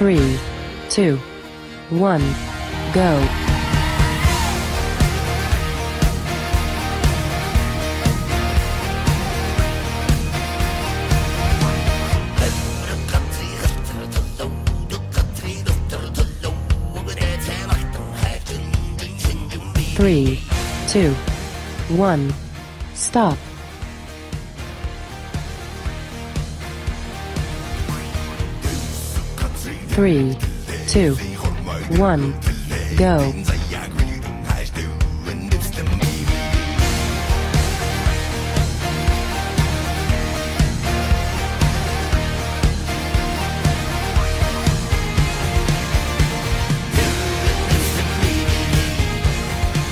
Three, two, one, go. Three, two, one, stop. Three, two, one, go.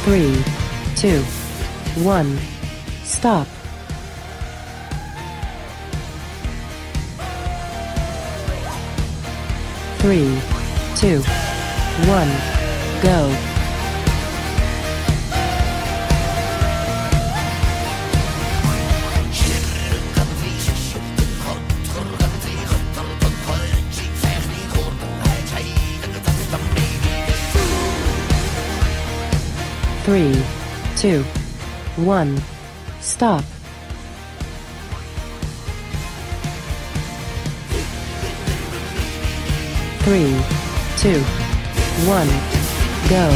Three, two, one, stop. Three, two, one, go. Three, two, one, stop. Three, two, one, go.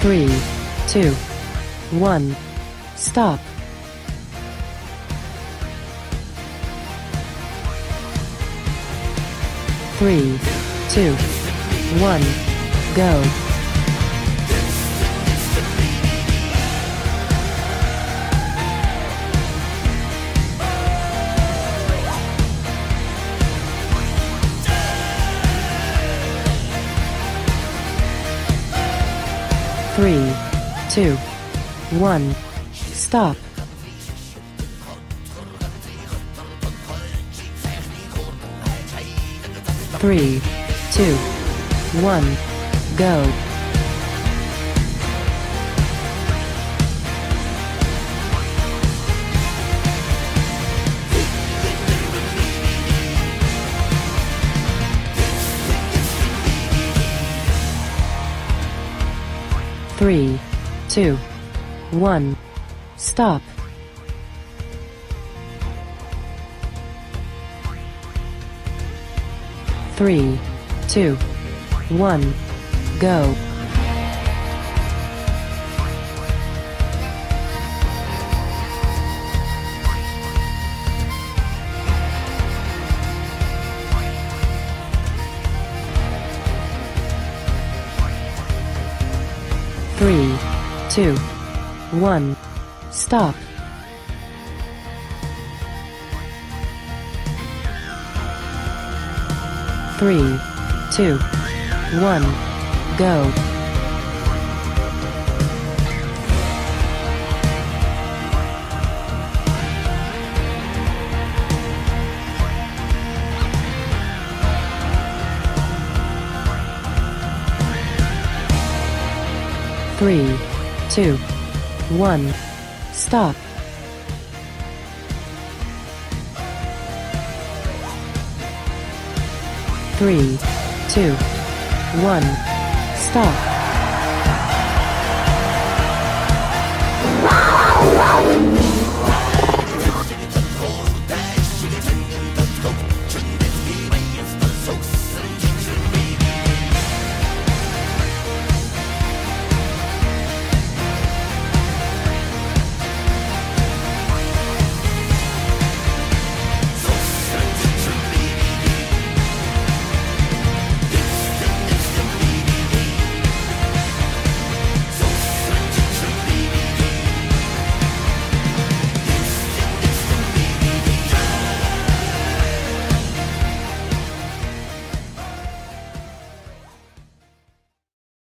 Three, two, one, stop. Three, two, one, go. Three, two, one, stop. Three, two, one, go. Three, two, one, stop. Three, two, one, go. Three, two, one, stop. Three, two, one, go. Three, two, one, stop. Three, two, one, stop.